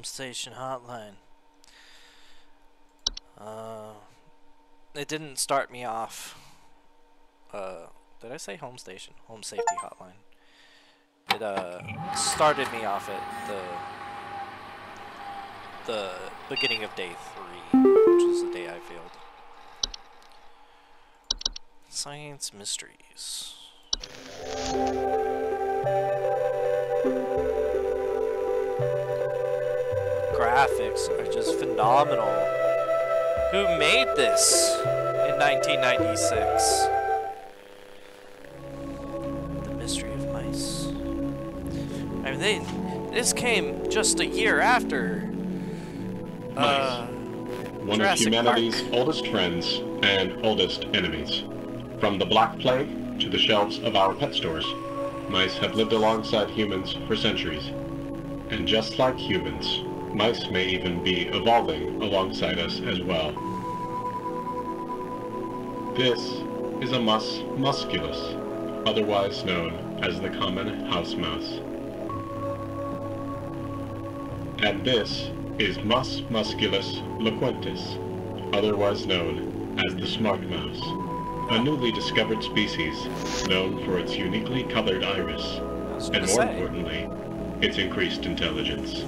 Home Station Hotline. Uh, it didn't start me off. Uh, did I say Home Station? Home Safety Hotline. It uh started me off at the the beginning of day three, which was the day I failed. Science mysteries. Graphics are just phenomenal. Who made this in 1996? The Mystery of Mice. I mean, they, this came just a year after. Uh, One Jurassic of humanity's Park. oldest friends and oldest enemies. From the Black Plague to the shelves of our pet stores, mice have lived alongside humans for centuries. And just like humans, mice may even be evolving alongside us as well. This is a mus musculus, otherwise known as the common house mouse. And this is Mus musculus loquentis, otherwise known as the smart mouse, a newly discovered species known for its uniquely colored iris, and more say. importantly, its increased intelligence.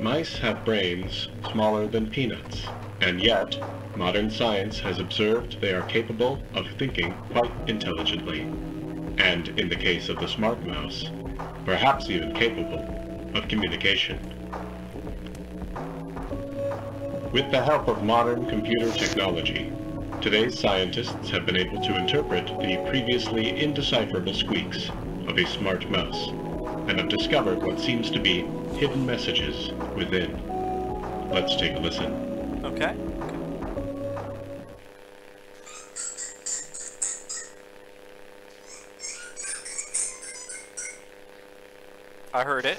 Mice have brains smaller than peanuts, and yet, modern science has observed they are capable of thinking quite intelligently, and in the case of the smart mouse, perhaps even capable of communication. With the help of modern computer technology, today's scientists have been able to interpret the previously indecipherable squeaks of a smart mouse, and have discovered what seems to be hidden messages within. Let's take a listen. Okay. I heard it.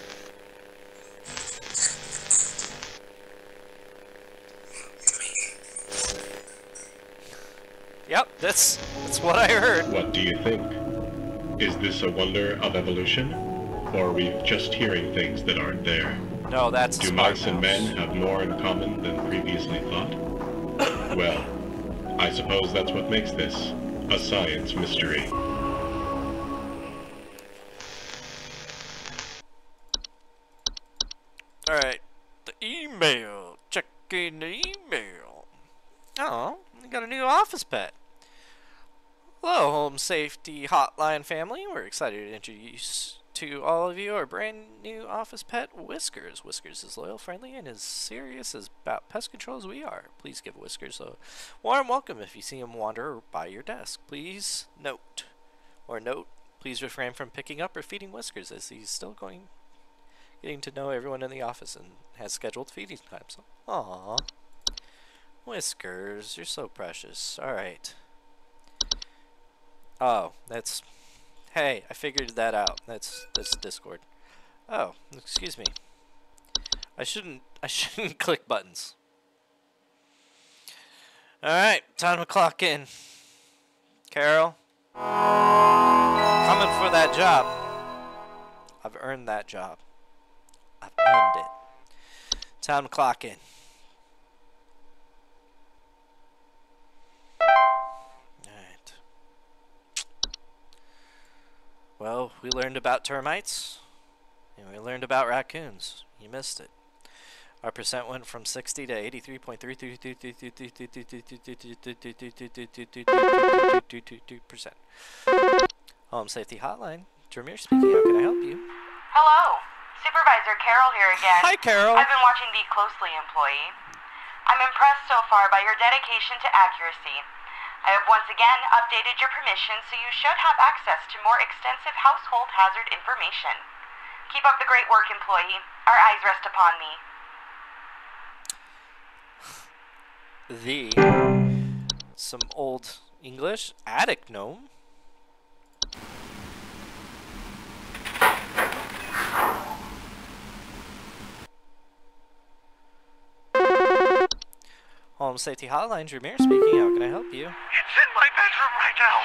Yep, that's that's what I heard. What do you think? Is this a wonder of evolution? Or are we just hearing things that aren't there? No, that's Do mice and men have more in common than previously thought? well, I suppose that's what makes this a science mystery. Alright, the email. Checking the email. Oh, we got a new office pet. Hello, Home Safety Hotline family. We're excited to introduce to all of you our brand new office pet, Whiskers. Whiskers is loyal, friendly, and as serious as about pest control as we are. Please give Whiskers a warm welcome if you see him wander by your desk. Please note, or note, please refrain from picking up or feeding Whiskers as he's still going getting to know everyone in the office and has scheduled feeding times. Aww. Whiskers, you're so precious. Alright. Oh, that's... Hey, I figured that out. That's that's Discord. Oh, excuse me. I shouldn't I shouldn't click buttons. Alright, time to clock in. Carol. Coming for that job. I've earned that job. I've earned it. Time to clock in. Well, we learned about termites, and we learned about raccoons. You missed it. Our percent went from 60 to 83.333 percent. Home Safety Hotline. Dremire speaking. How can I help you? Hello, Supervisor Carol here again. Hi, Carol. I've been watching thee closely, employee. I'm impressed so far by your dedication to accuracy. I have once again updated your permission so you should have access to more extensive household hazard information. Keep up the great work, employee. Our eyes rest upon thee. The some old English attic gnome. Home Safety Hotline, Dremire speaking. How can I help you? Bedroom right now.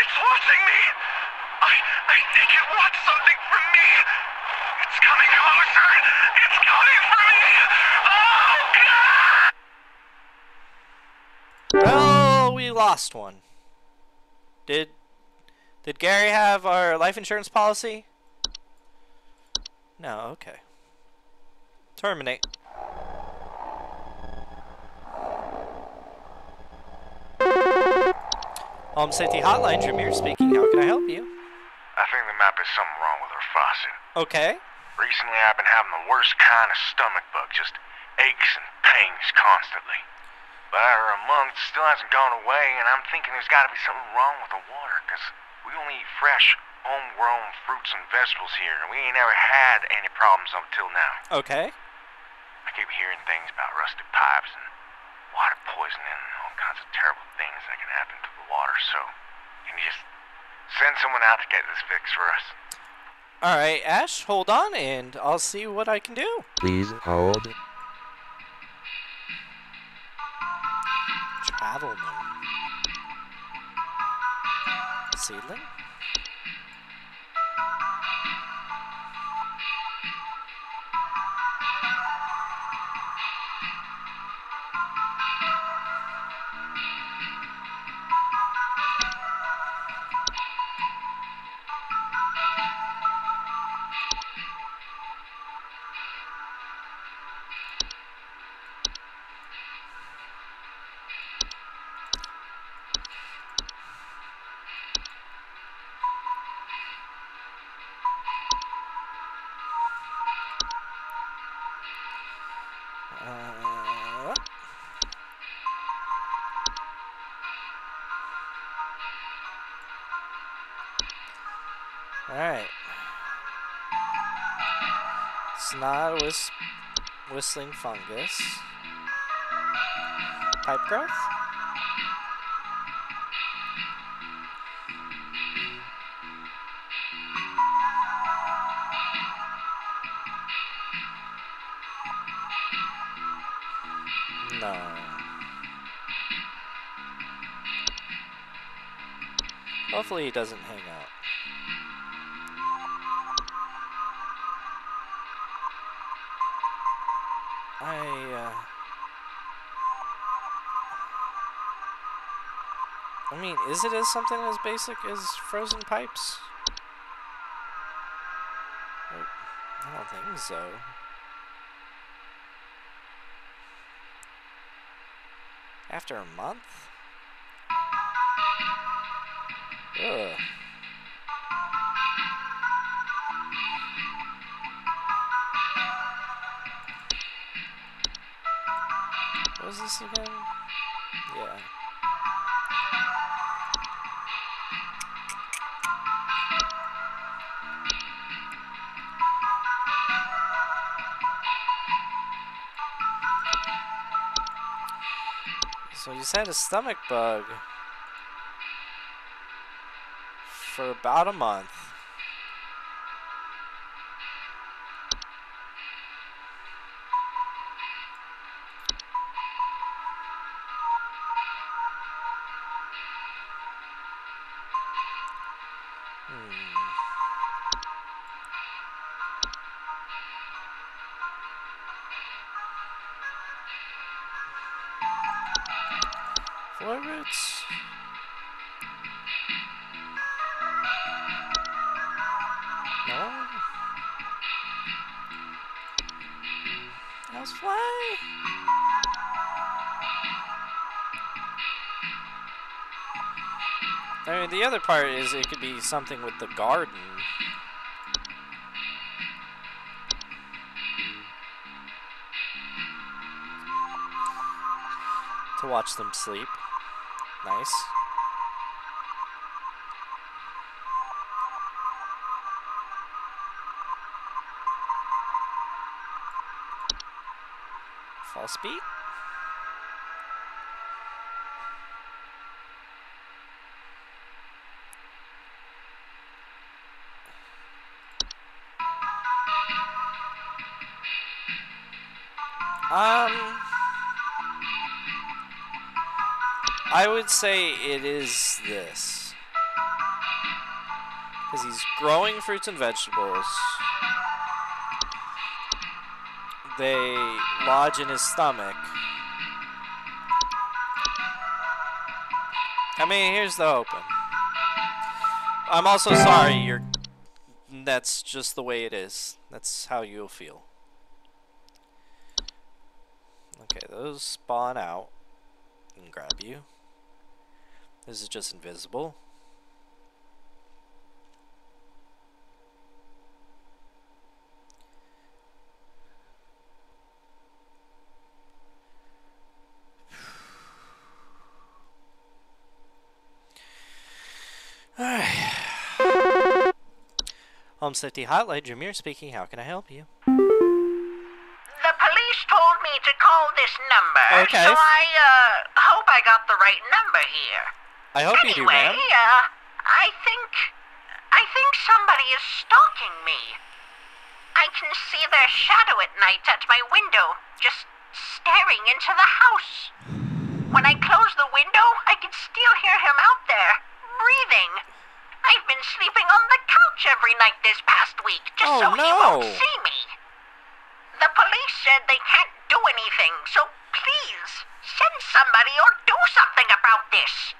It's watching me. I I think it wants something from me. It's coming closer. It's coming for me! Oh, God! Well, we lost one. Did did Gary have our life insurance policy? No, okay. Terminate. Home Safety Hotline, Dremire speaking. How can I help you? I think the map is something wrong with her faucet. Okay. Recently, I've been having the worst kind of stomach bug, just aches and pains constantly. But after a month, it still hasn't gone away, and I'm thinking there's got to be something wrong with the water, 'cause we only eat fresh, homegrown fruits and vegetables here, and we ain't ever had any problems up till now. Okay. I keep hearing things about rusted pipes and water poisoning and all kinds of terrible things that can happen to the water, so can you just send someone out to get this fixed for us? Alright, Ash, hold on and I'll see what I can do. Please hold. Travel gnome. Seedling? Not a whis whistling fungus. Pipe growth? No. Hopefully he doesn't hang out. Mean, is it as something as basic as frozen pipes? I- don't think so. After a month? Ugh. What was this again? Yeah. So he's had a stomach bug for about a month. Roots? No? Housefly? I mean, the other part is it could be something with the garden. To watch them sleep. Nice. False beat. Would say it is this. Because he's growing fruits and vegetables. they lodge in his stomach. I mean, here's the open. I'm also sorry. You're. That's just the way it is. That's how you'll feel. Okay, those spawn out and grab you. This is just invisible. Alright. Home Safety Hotline, Dremire speaking. How can I help you? The police told me to call this number. Okay. So I, uh, hope I got the right number here. I hope you do, anyway, ma'am. uh, I think, I think somebody is stalking me. I can see their shadow at night at my window, just staring into the house. When I close the window, I can still hear him out there, breathing. I've been sleeping on the couch every night this past week, just Oh, so he won't see me. The police said they can't do anything, so please, send somebody or do something about this.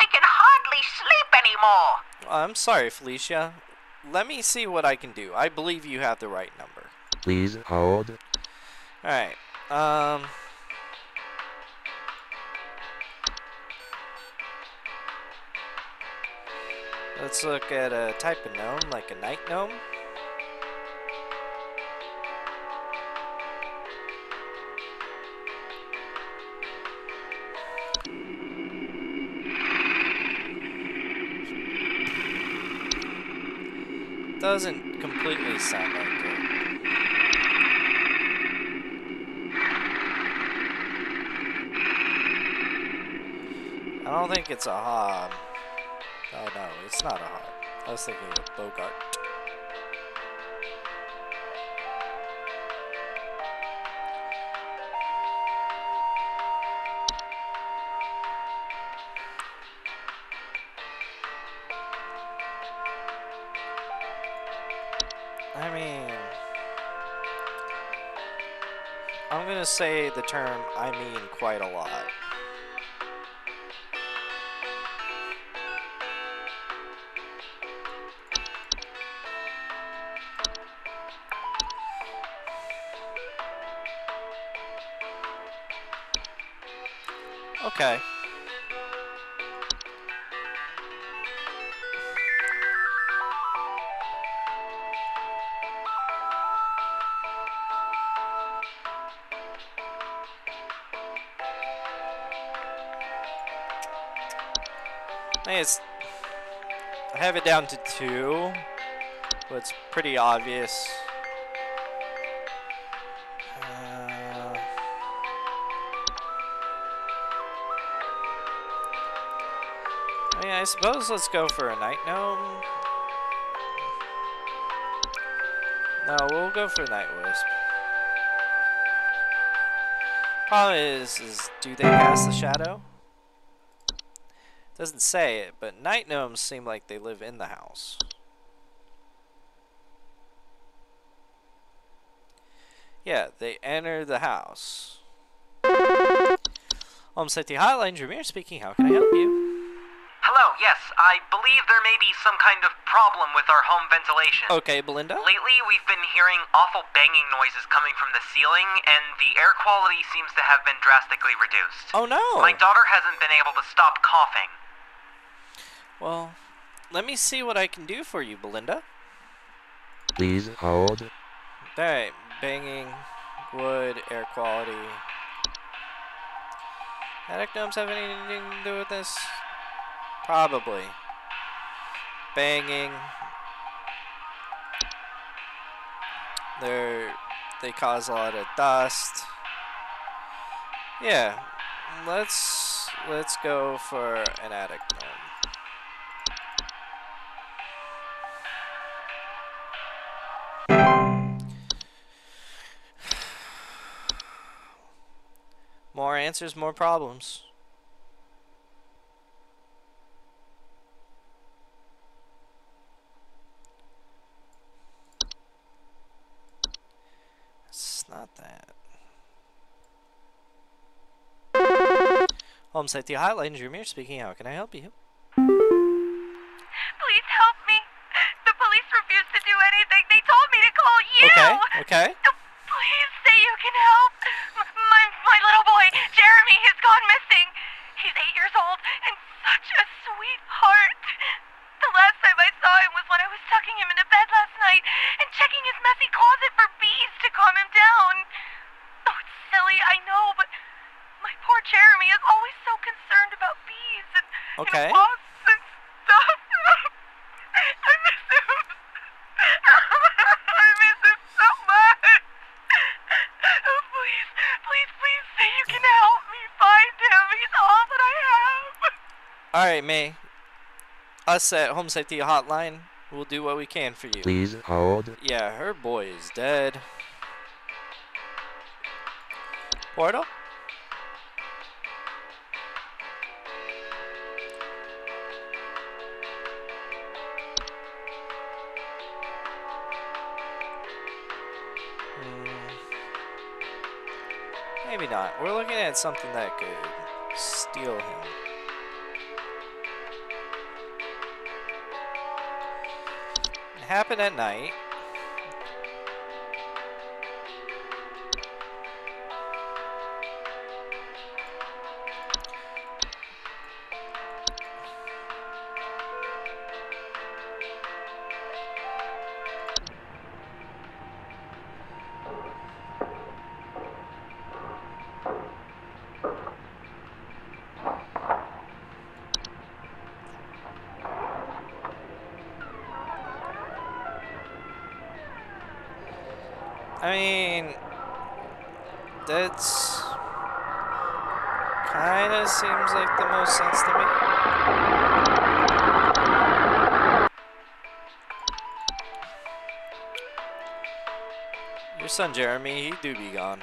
I can hardly sleep anymore. I'm sorry, Felicia. Let me see what I can do. I believe you have the right number. Please hold. Alright. Um. Let's look at a type of gnome, like a night gnome. Doesn't completely sound like it. I don't think it's a hob. Oh no, it's not a hob. I was thinking of Bogart. Gonna say the term I mean quite a lot. Have it down to two, but it's pretty obvious. Uh, I mean, I suppose let's go for a night gnome. No, we'll go for night wisp. Problem is, is do they pass the shadow? Doesn't say it, but night gnomes seem like they live in the house. Yeah, they enter the house. Home Safety Hotline, Dremire speaking. How can I help you? Hello, yes, I believe there may be some kind of problem with our home ventilation. Okay, Belinda. Lately, we've been hearing awful banging noises coming from the ceiling, and the air quality seems to have been drastically reduced. Oh no. My daughter hasn't been able to stop coughing. Well, let me see what I can do for you, Belinda. Please hold. Alright, banging, wood, air quality. Attic gnomes have anything to do with this? Probably. Banging. They're they cause a lot of dust. Yeah. Let's let's go for an attic gnome. More answers, more problems. It's not that. Home Safety Hotline, Junior speaking. How can I help you? Please help me. The police refuse to do anything. They told me to call you. Okay, okay. Please say you can help. M- My my little boy, Jeremy, has gone missing. He's eight years old and such a sweetheart. The last time I saw him was when I was tucking him into bed last night and checking his messy closet for bees to calm him down. Oh, it's silly, I know, but my poor Jeremy is always so concerned about bees and, Okay. and wasps and stuff. I miss him. I miss him so much. Oh, please, please, please say you can help me find him. He's all that I have. All right, May. Us at Home Safety Hotline will do what we can for you. Please hold. Yeah, her boy is dead. Portal? Hmm. Maybe not. We're looking at something that could steal him. It happened at night. That's kind of seems like the most sense to me. Your son Jeremy, he do be gone.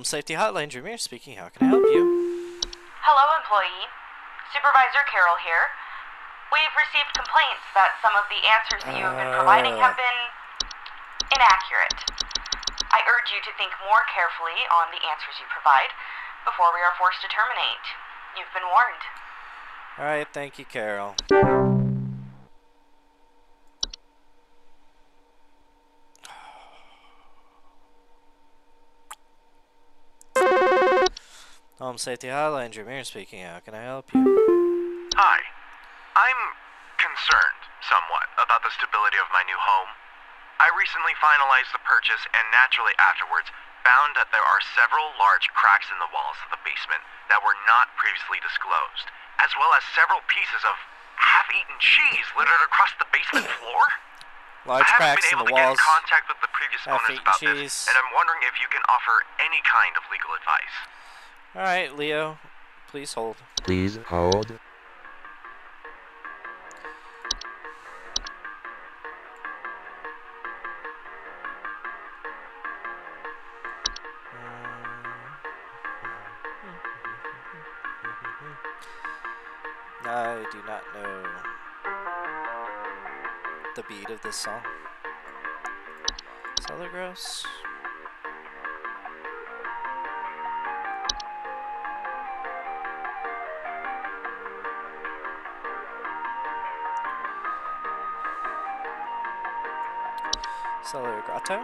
Home Safety Hotline, Dremire speaking. How can I help you? Hello, employee. Supervisor Carol here. We've received complaints that some of the answers that you have been providing have been inaccurate. I urge you to think more carefully on the answers you provide before we are forced to terminate. You've been warned. Alright, thank you, Carol. Home Safety Hotline, Dremire speaking. How can I help you? Hi. I'm concerned somewhat about the stability of my new home. I recently finalized the purchase and naturally afterwards found that there are several large cracks in the walls of the basement that were not previously disclosed, as well as several pieces of half-eaten cheese littered across the basement floor. Large I haven't cracks been in able the to walls. get in contact with the previous owners about cheese. this, and I'm wondering if you can offer any kind of legal advice. Alright, Leo. Please hold. Please hold. Um, I do not know the beat of this song. Cellar Gross? Cellar Grotto?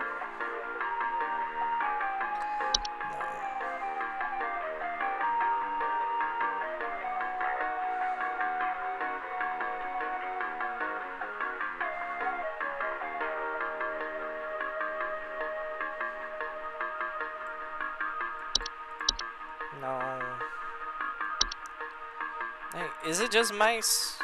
No. Hey, is it just mice?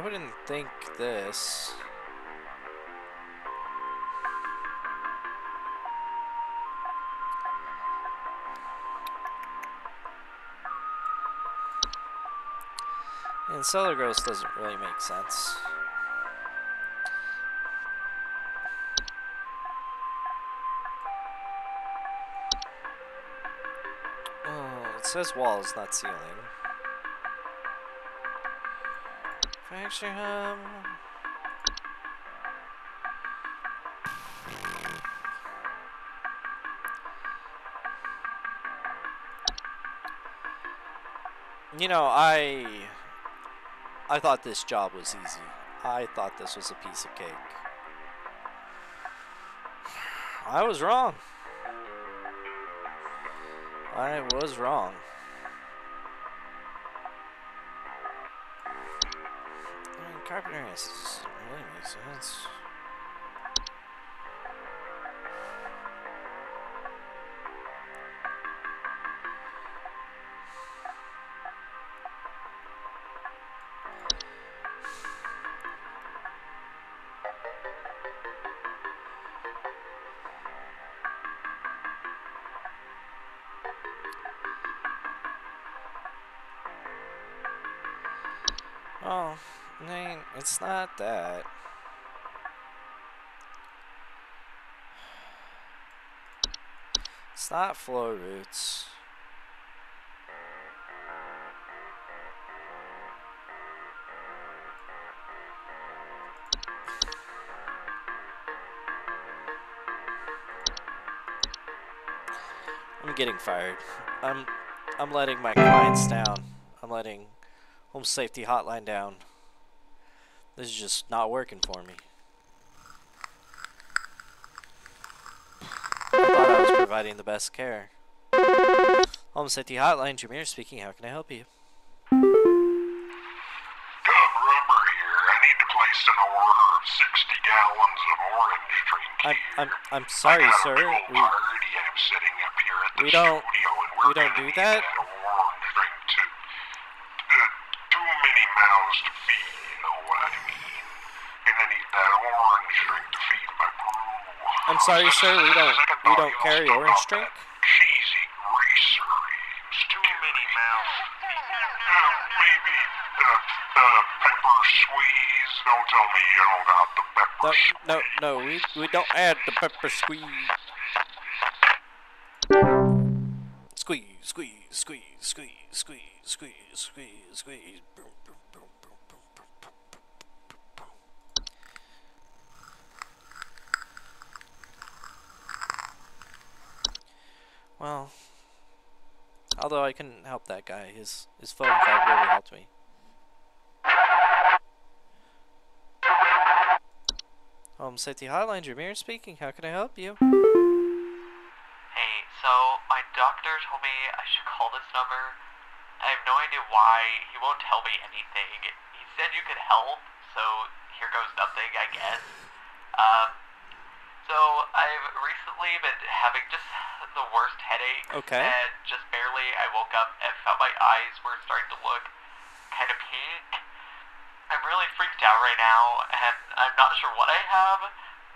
I wouldn't think this. And cellar ghost doesn't really make sense. Oh, it says walls, not ceiling. Fracture hub. You know, I I thought this job was easy. I thought this was a piece of cake. I was wrong. I was wrong. Carpenter doesn't really make so that's... Not flow roots. I'm getting fired. I'm I'm letting my clients down. I'm letting home safety hotline down. This is just not working for me. I thought I was providing the best care. Home safety hotline, Dremire speaking. How can I help you? Doug Rubber here. I need to place an order of 60 gallons of orange drink I'm. I'm I'm sorry, sir. A big old We, I'm setting up here at the we don't- studio, and we're we don't do that. drink to uh, too many mouths to feed. You know what I mean? And I need that orange drink to feed my. I'm sorry, sir. We don't we don't carry orange drink. Cheesy greasery. Too many mouths. Uh, maybe uh, uh, pepper squeeze. Don't tell me you don't got the pepper No, squeeze. no, no. We we don't add the pepper squeeze. Squeeze, squeeze, squeeze, squeeze, squeeze, squeeze, squeeze, Well, although I couldn't help that guy, his his phone call really helped me. Home Safety Hotline, Dremire speaking. How can I help you? Hey, so my doctor told me I should call this number. I have no idea why. He won't tell me anything. He said you could help, so here goes nothing, I guess. Um, so I've recently been having just headache. Okay. And just barely I woke up and felt my eyes were starting to look kind of pink. I'm really freaked out right now, and I'm not sure what I have.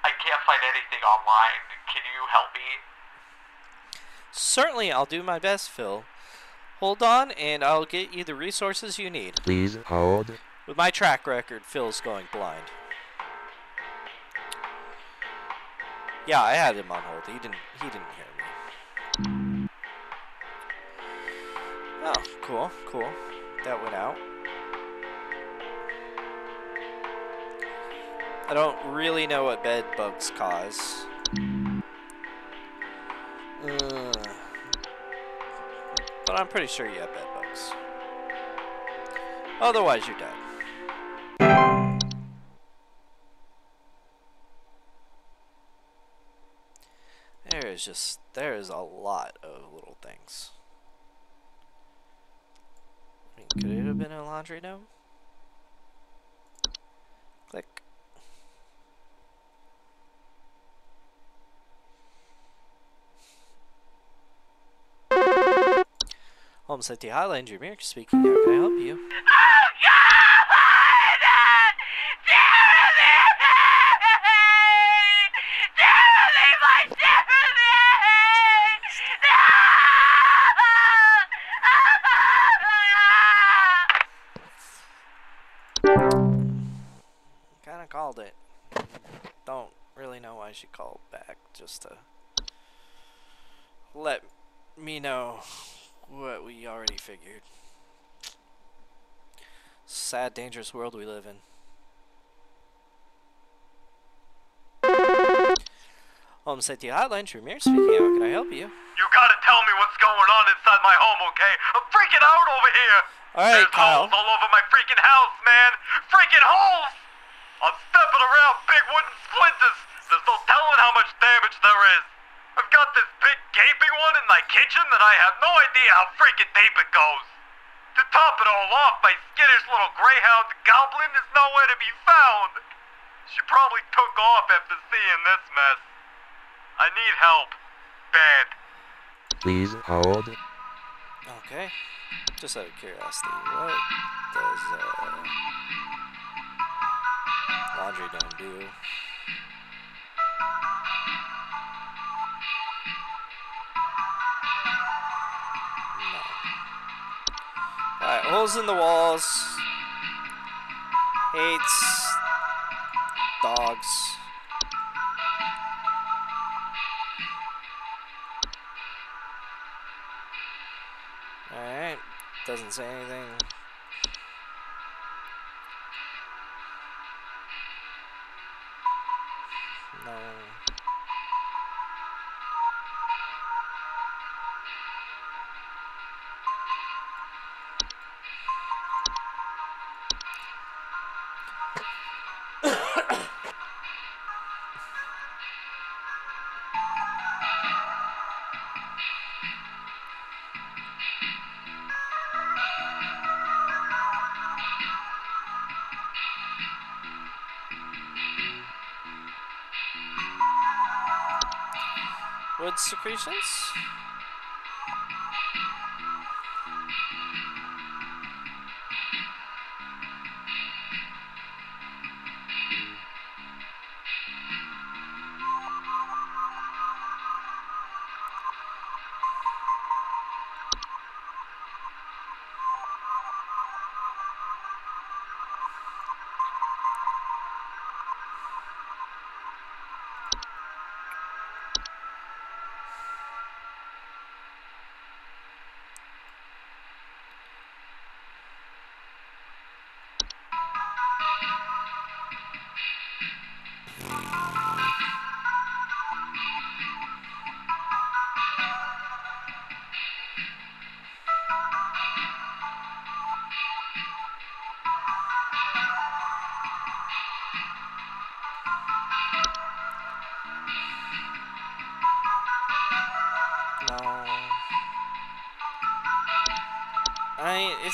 I can't find anything online. Can you help me? Certainly, I'll do my best, Phil. Hold on, and I'll get you the resources you need. Please hold. With my track record, Phil's going blind. Yeah, I had him on hold. He didn't. He didn't hear cool, cool. That went out. I don't really know what bed bugs cause. Uh, but I'm pretty sure you have bed bugs. Otherwise, you're dead. There is just, there is a lot of little things. I mean, could it have mm. been a laundry gnome? Click. Home Safety Hotline, Dremire speaking. How can I help you? Oh, why she called back, just to let me know what we already figured. Sad, dangerous world we live in. Home Safety Hotline, Dremire speaking. How can I help you? You gotta tell me what's going on inside my home, okay? I'm freaking out over here! Alright, There's Kyle. holes all over my freaking house, man! Freaking holes! I'm stepping around big wooden splinters! There's no telling how much damage there is! I've got this big gaping one in my kitchen that I have no idea how freaking deep it goes! To top it all off, my skittish little greyhound goblin is nowhere to be found! She probably took off after seeing this mess. I need help. Bad. Please hold. Okay. Just out of curiosity, what does uh, laundry gnome do? Alright, holes in the walls. Hates dogs. Alright, doesn't say anything. Wood secretions?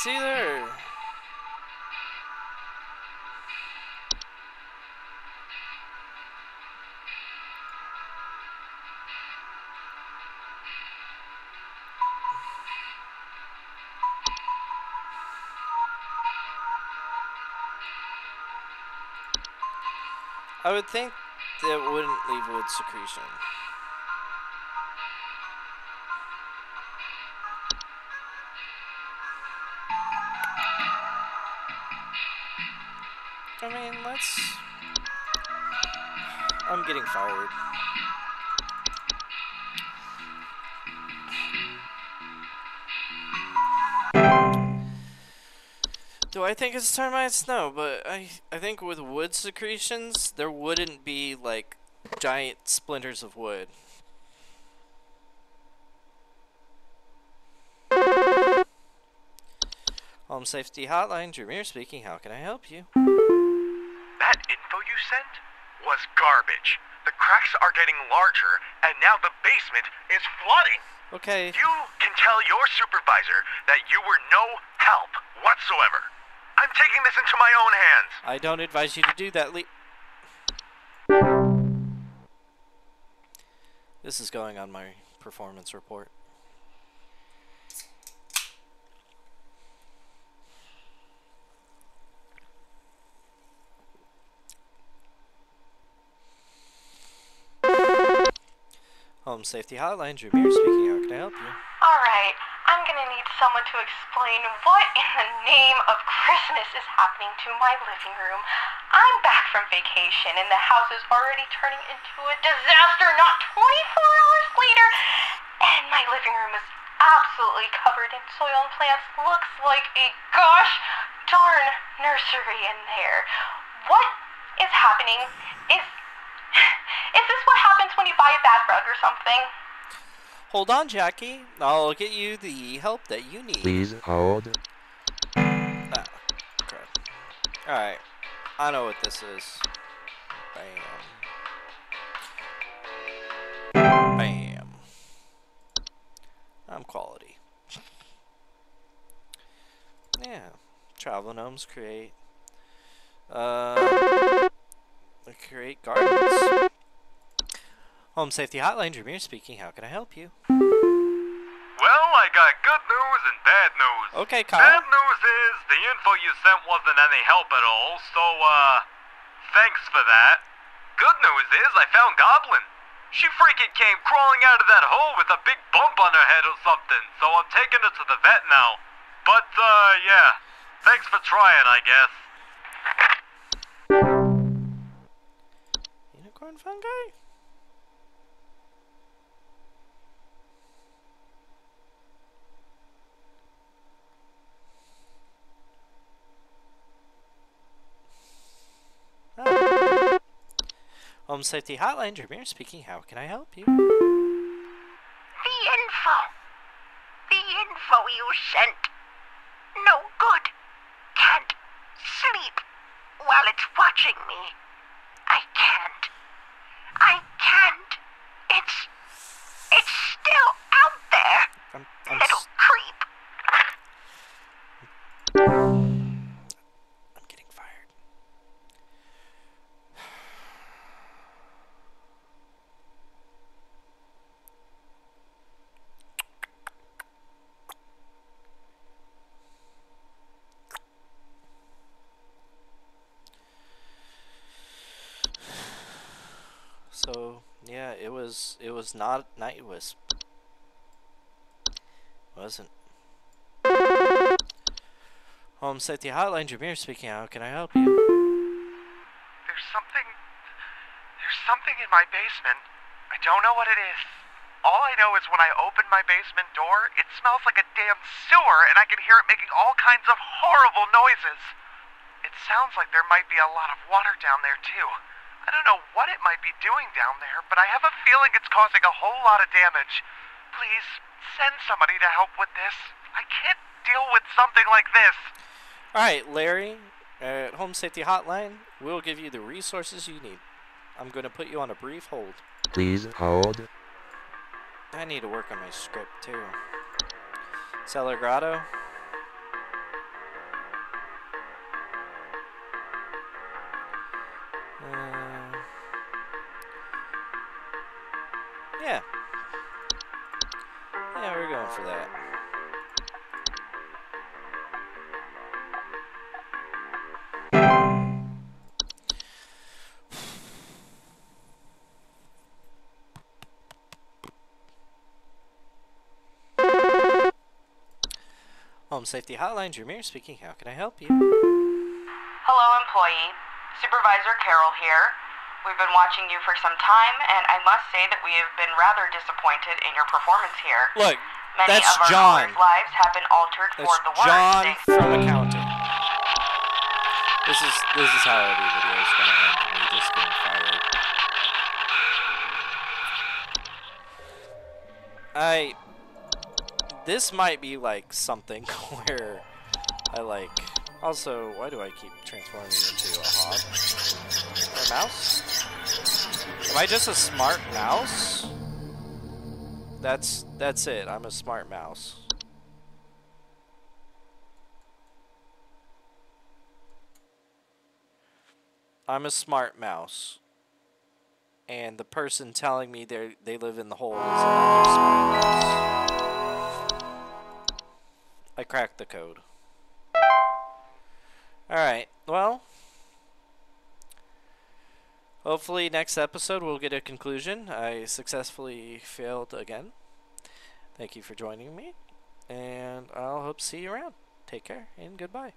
I it's either I would think that wouldn't leave wood secretion. I mean, let's. I'm getting fired. Do I think it's termites? No, but I I think with wood secretions, there wouldn't be like giant splinters of wood. Home Safety Hotline, Dremire speaking. How can I help you? Getting larger, and now the basement is flooding. Okay. You can tell your supervisor that you were no help whatsoever. I'm taking this into my own hands. I don't advise you to do that. Le- this is going on my performance report. Home Safety Hotline, Beer speaking. How can I help you? Alright, I'm gonna need someone to explain what in the name of Christmas is happening to my living room. I'm back from vacation and the house is already turning into a disaster not 24 hours later. And my living room is absolutely covered in soil and plants. Looks like a gosh darn nursery in there. What is happening? Is is this what happens when you buy a bad rug or something? Hold on, Jackie. I'll get you the help that you need. Please hold. Ah, okay. Alright. I know what this is. Bam. Bam. I'm quality. Yeah. Travel gnomes create. Uh, create gardens. Home Safety Hotline, Dremire speaking. How can I help you? Well, I got good news and bad news. Okay, Kyle. Bad news is the info you sent wasn't any help at all, so, uh, thanks for that. Good news is I found Goblin. She freaking came crawling out of that hole with a big bump on her head or something, so I'm taking her to the vet now. But, uh, yeah. Thanks for trying, I guess. Unicorn fungi? Home Safety Hotline, Dremire speaking. How can I help you? The info. The info you sent. No good. Can't sleep while it's watching me. I can't. I can't. It's. It's still out there. I'm, I'm, it was not night wisp. Wasn't. Home Safety Hotline, Dremire speaking. How can I help you? There's something. There's something in my basement. I don't know what it is. All I know is when I open my basement door, it smells like a damn sewer, and I can hear it making all kinds of horrible noises. It sounds like there might be a lot of water down there, too. I don't know what it might be doing down there, but I have a feeling it's causing a whole lot of damage. Please, send somebody to help with this. I can't deal with something like this. Alright, Larry, at Home Safety Hotline, we'll give you the resources you need. I'm going to put you on a brief hold. Please hold. I need to work on my script too. Cellar for that. Home Safety Hotline, Dremire speaking. How can I help you? Hello, employee. Supervisor Carol here. We've been watching you for some time, and I must say that we have been rather disappointed in your performance here. Look, Many that's of our John. lives have been altered for That's the worse. John from accounting. This is this is how every video is gonna end. Me just getting fired. I. This might be like something where I like. Also, why do I keep transforming into a hog? A mouse? Am I just a smart mouse? That's that's it. I'm a smart mouse. I'm a smart mouse. And the person telling me they they live in the hole is another smart mouse. I cracked the code. Alright, well. Hopefully next episode we'll get a conclusion. I successfully failed again. Thank you for joining me. and I'll hope to see you around. Take care and goodbye.